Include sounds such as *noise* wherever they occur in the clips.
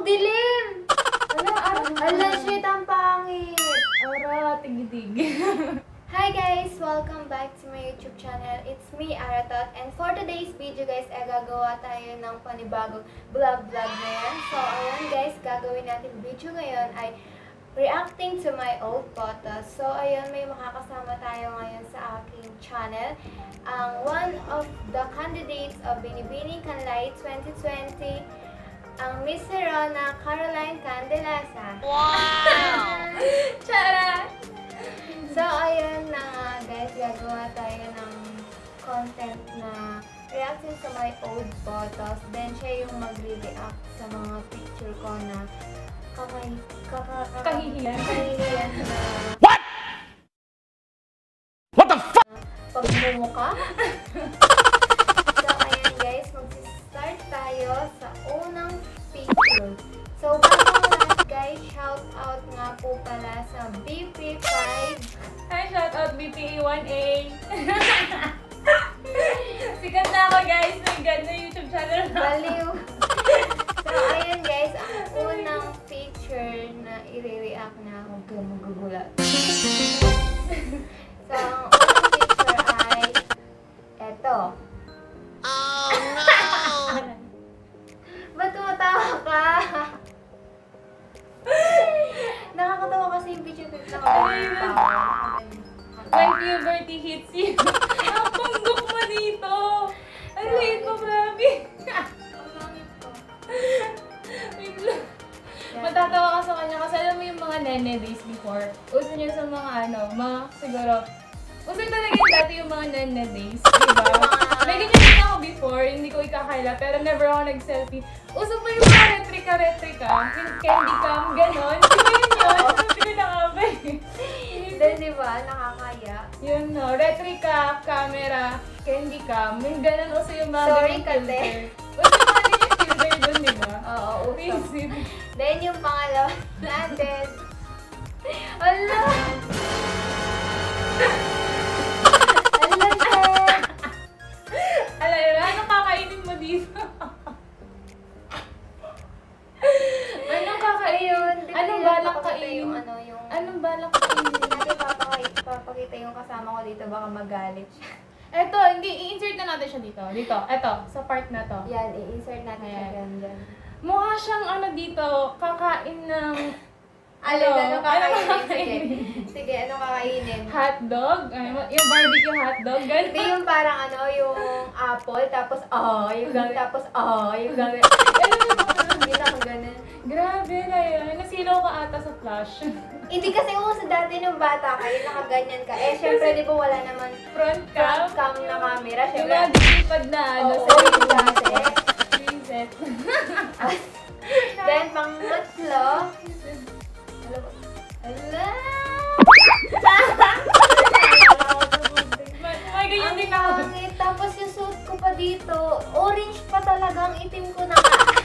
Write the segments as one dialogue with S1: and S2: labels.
S1: Ang dilim!
S2: Ala,
S1: shit, ang pangit!
S2: Ara, tigidig.
S1: Hi guys! Welcome back to my YouTube channel. It's me, Aratot. And for today's video guys, ay gagawa tayo ng panibagong vlog-vlog na yan. So, ayan guys, gagawin natin video ngayon ay reacting to my old photos. So, ayun, may makakasama tayo ngayon sa aking channel. Ang one of the candidates of Binibini Canlay 2020, ang Miss Serona Caroline Candelasa.
S3: Wow! *laughs*
S2: Chara!
S1: So, ayun na nga guys, gagawa tayo ng content na reaction sa my old photos. Then, siya yung magre-react sa mga picture ko na kakay, kaka, kaka,
S2: Kahihiyan.
S1: kahihiyan na
S3: What? What the fuck?
S1: pagmumuka. *laughs* pala sa BP5
S2: Hi, shout out BPA1A. *laughs* Sikat na ako guys. May ganda YouTube channel na.
S1: Baliw. *laughs* so, ayun guys, ang unang picture na i-react na huwag kayong
S2: nene days before. Uso niya sa mga ano, mga siguro, uso talaga yung dati yung mga nene days, di ba? *laughs* May ganyan din ako before, hindi ko ikakaila, pero never ako nag-selfie. Uso pa yung mga retrika-retrika, candy cam, ganon. Di ba yun yun? Sabi ko na nga ba.
S1: Then, di ba, nakakaya.
S2: Yun no, retrika, camera, candy cam, yung ganon uso yung mga
S1: Sorry, kate.
S2: Uso yung mga ganyan filter dun, di ba? *laughs*
S1: Oo, uso. Then, yung pangalawa natin. Ala! Ala, Jen!
S2: Alay, anong kakainin mo dito? anong kakainin? Balak kainin?
S1: Yung ano, yung...
S2: Anong balak kainin?
S1: Natin papakita, papakita yung kasama ko dito, baka magalit siya.
S2: Eto, hindi, i-insert na natin siya dito. Dito, eto, sa part na to.
S1: Yan, i-insert natin siya dyan.
S2: Mukha siyang ano dito, kakain ng
S1: Alin, ano
S2: Ano
S1: kakainin? Sige. Sige, ano kakainin?
S2: hotdog. Ay, yung barbecue hotdog.
S1: Hindi
S2: Ganun.
S1: yung parang ano, yung apple, tapos oh, yung gano'n, tapos oh, yung gano'n. Hindi na kung gano'n.
S2: Grabe na yun. Nasilaw ka ata sa flash.
S1: Hindi kasi uso dati nung bata kayo, nakaganyan ka. Eh, syempre, di ba wala naman
S2: Front cam.
S1: front cam na camera. Syempre,
S2: mga disipad na ano
S1: Oo,
S2: sa
S1: yung dati.
S2: Reset. *laughs*
S1: Then, pangatlo. Ano *laughs* ba? Ala!
S2: May ganyan din ako.
S1: pangit. Tapos yung suit ko pa dito, orange pa talagang itim ko na.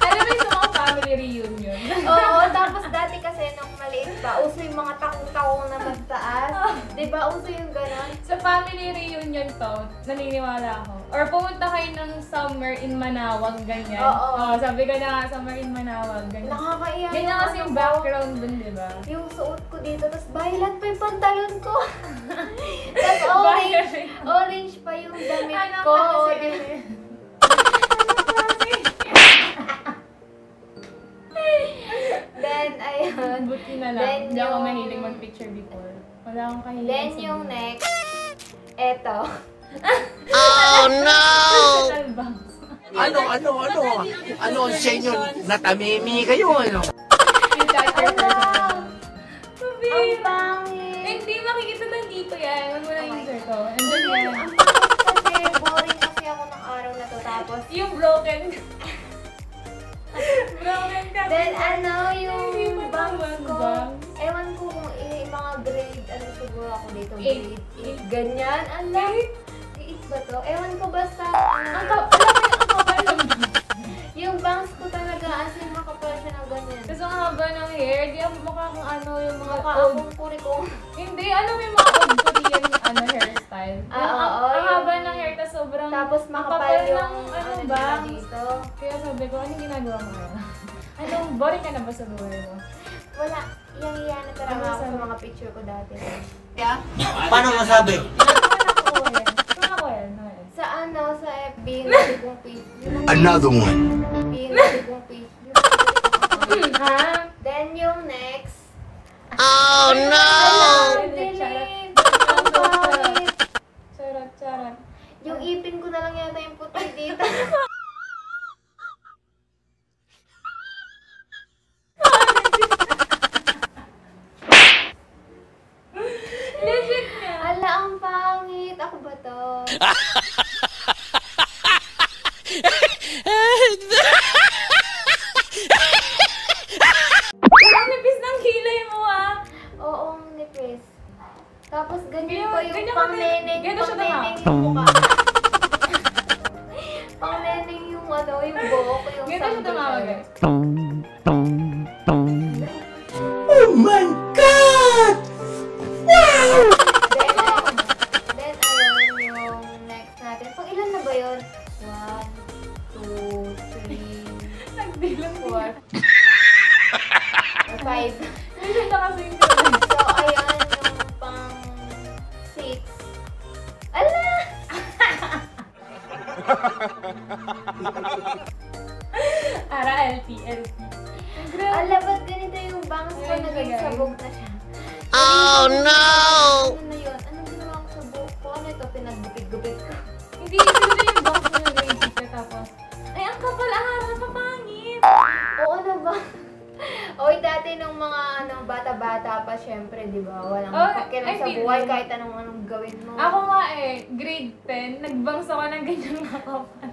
S2: Alam mo yung mga family reunion?
S1: Oo, tapos dati kasi nung maliit pa, uso yung mga takong-takong na magtaas. Di ba? Uso yung ganon.
S2: Sa family reunion to, naniniwala ako. Or pumunta kayo ng summer in Manawag, ganyan.
S1: Oo.
S2: sabi ko na nga, summer in Manawag, ganyan.
S1: Nakakaiyak.
S2: Ganyan kasi
S1: ano
S2: yung
S1: ko.
S2: background dun, di ba?
S1: Yung suot dito, tapos violet pa yung pantalon ko. *laughs* tapos orange, orange pa yung damit
S2: Ano
S1: ko.
S2: kasi? *laughs*
S1: Then, ayun.
S2: Buti na
S1: Then
S2: lang. Hindi ako
S1: yung-
S2: mahilig mag-picture before. Wala akong kahilig.
S1: Then yung next, eto.
S3: Oh no! *laughs*
S4: Ano, ano, ano? Ano ang sa inyo? Natamimi kayo, ano?
S2: Yung
S1: Ang pangit!
S2: Hindi, makikita na dito yan. Huwag mo na insert ko. And then
S1: Ang
S2: yan.
S1: pangit kasi, boring kasi ako ng araw na to. Tapos,
S2: Yung broken. broken ka.
S1: then ano, yung bangs ko. Ewan ko kung i- mga grade, ano siguro ako dito, grade 8. Ganyan, ala.
S2: Eight?
S1: Eight ba to? Ewan ko basta,
S2: Ang alam yung kapal ng
S1: yung bangs ko talaga, as in ganyan.
S2: Tapos ang haba ng hair, di ako mukha ano, yung mga
S1: Mukha
S2: old.
S1: akong kuri kong
S2: Hindi, alam mo yung mga old Korean ano, hairstyle.
S1: Ah,
S2: Yung ang-
S1: oo,
S2: Ang
S1: yung-
S2: haba ng hair, tapos sobrang
S1: Tapos makapal yung
S2: ng ano
S1: ano
S2: ba?
S1: nila dito.
S2: Kaya sabi ko, anong ginagawa mo ngayon? *laughs* Anong Boring ka na ba sa buhay mo?
S1: Wala. Yang iyan na talaga
S2: Ano
S1: ako sa mga picture ko dati.
S5: Paano masabi?
S2: Ako yan? Saan ako yan? Ano?
S1: Sa ano, sa FB, nasi *laughs* kong. Yung
S4: Another one.
S1: FB, nasi kong page. Yung-
S2: Ha?
S1: Then yung next.
S3: Oh no!
S1: Ang dilim. Ang pangit.
S2: Charot, charot.
S1: Yung ipin ko na lang yata yung puti dito.
S2: Legit nga.
S1: Ala, ang pangit. Ako ba to?
S2: Ang nipis ng kilay mo ah.
S1: Oo, ang nipis. Tapos ganyan
S2: Ganyan-
S1: pa yung
S2: ganyan
S1: pang-neneng.
S2: Ganyan siya
S1: Pang-neneng yung mukha. *laughs* pang-neneng yung ano, yung buhok, yung
S2: Ganito siya
S1: sanggol
S2: tumawag
S1: talaga.
S2: eh.
S4: Oh my God!
S1: Then, then, ayun, yung next natin. Pang ilan na ba yun? One, two, three, *laughs*
S2: Nagdilang
S1: four, five.
S2: Kasi guys.
S1: sabog na siya?
S3: Oh no!
S1: Ano na yun? Anong ginawa ko sa buhok ko? Ano ito? Pinaggupit-gupit ko.
S2: Hindi, siguro yung box na ka tapos. Ay, ang kapal, ah, napapangit.
S1: Oo, ano ba? *laughs* Oy, dati nung mga ano, bata-bata pa, syempre, di ba? Walang
S2: Oh,
S1: pakialam sa buhay kahit anong anong gawin mo.
S2: Ako nga eh, grade 10, nagbangs ako ng ganyan mga kapal.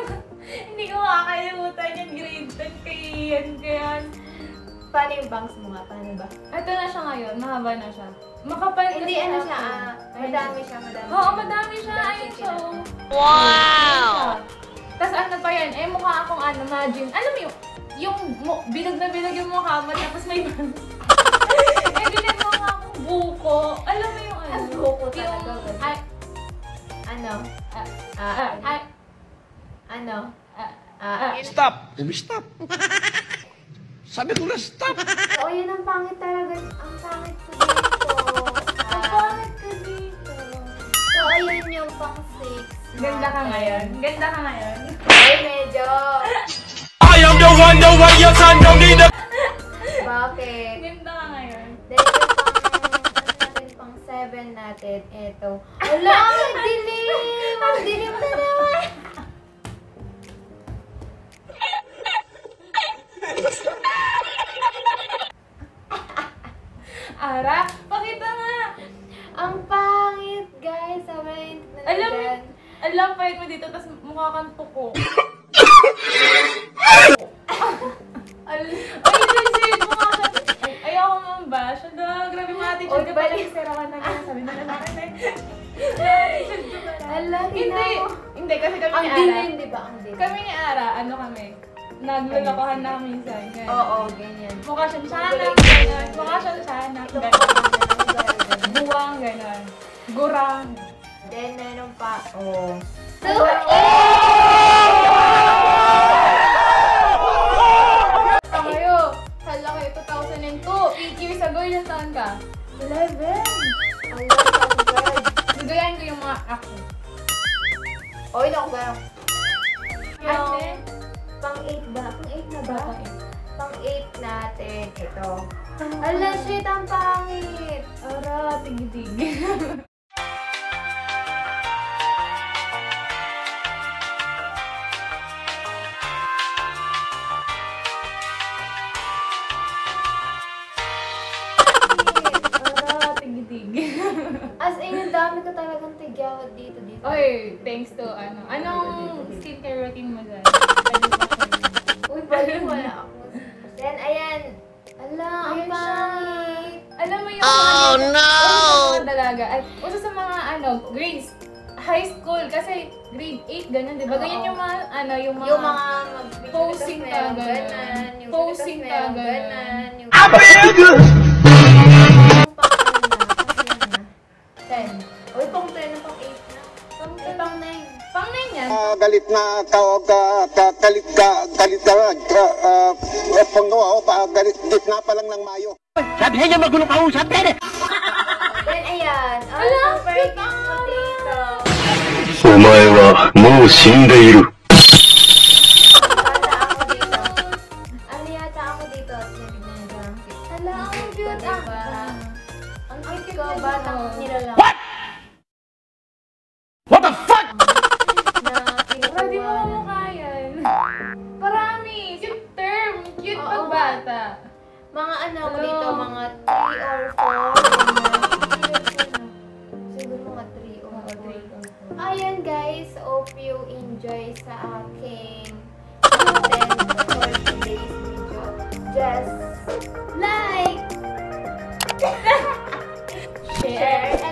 S2: *laughs* Hindi ko makakalimutan yung grade 10 kay Ian. Kaya,
S1: Paano yung bangs mo nga? Paano ba?
S2: ito na siya ngayon, mahaba na siya. Makapal
S1: Hindi, ano siya, ah, madami siya, madami.
S2: Oo, madami siya.
S1: Madami
S2: Ayun
S1: siya.
S2: oh.
S3: Wow!
S2: Tapos ano pa yan, eh mukha akong ano, imagine. Alam mo yung, yung mu- bilog na bilog yung mukha mo, tapos may bangs. *laughs* eh na mukha akong buko. Alam mo yung ano?
S1: Ang buko
S2: yung,
S1: talaga, ganun.
S2: ay,
S1: Ano?
S2: ah,
S1: Ah,
S2: ah,
S1: ano?
S2: ay,
S1: Ano?
S2: ah,
S1: Ah,
S2: ah,
S4: Stop! Sabi stop! *laughs* Sabi ko na stop! *laughs*
S1: Oo, yun ang pangit talaga. Ang pangit ko dito.
S2: ang pangit ka dito.
S1: so, ayun yung pang six.
S2: Ganda ka ngayon. Ganda ka ngayon.
S1: Ay, medyo.
S4: I am the one, the way your son don't need a...
S1: Bakit?
S2: Ganda ka ngayon.
S1: Then yung pang, natin, pang seven natin, eto. Wala! Ang dilim
S2: Serawan na ganyan. Sabi na lalaki na yun. Mga teacher ka pala.
S1: Ala,
S2: Hindi, hindi, kasi kami
S1: Ang
S2: ni Ara.
S1: dilim, di ba? Ang dilim.
S2: Kami ni Ara, ano kami? Naglulakohan na kami minsan. ganyan.
S1: Oo, ganyan.
S2: Mukha siyang tiyanak, gano'n. Mukha siyang tiyanak,
S1: pa.
S2: Buwang, gano'n. Gurang.
S1: Then, meron pa. Oh. So,
S2: Kayo,
S1: 11. Ang.
S2: Gagayahin ko yung mga ako.
S1: Oy, naku ba? Yung pang 8 ba? Pang 8 na ba? Pang 8 natin. Ito. Ala, shit, ang pangit.
S2: Ara, tig-tig. *laughs*
S1: As in, ang dami ko talagang tigyawad dito, dito.
S2: Oy, thanks to ano. Anong skincare routine mo dyan? Pwede.
S1: Uy, bali, wala ako. Then, ayan. Ala, ang pangit.
S2: Alam mo yung
S3: Oh,
S2: mga,
S3: no!
S2: Uso sa mga dalaga. Ay, uso sa mga ano, grades. High school, kasi grade 8, ganyan, di ba? Ganyan yung mga, ano, yung mga...
S1: Yung mga mag
S2: Posing ka,
S1: yung
S2: ganun.
S1: Yung
S2: Posing ka,
S1: yung
S2: ganun.
S1: ganan.
S3: galit
S6: na ka, ka, ka, kalit ka, kalit ka, ka, uh, panggawa ko pa, galit, gitna pa lang ng Mayo.
S4: Sabi niya magulo ka usap din eh.
S1: Then, ayan. Ang
S2: Ala,
S1: super
S2: cute
S1: cute
S2: naman.
S1: potato.
S7: お前はもう死んでいる。
S1: Ata ako dito. Ano yata ako dito? Hala, ang cute.
S2: Diba?
S1: Ang cute ko, batang nilalang.
S4: What
S2: yan
S1: guys. Hope you enjoy sa aking content for today's video. Just like, *laughs* share,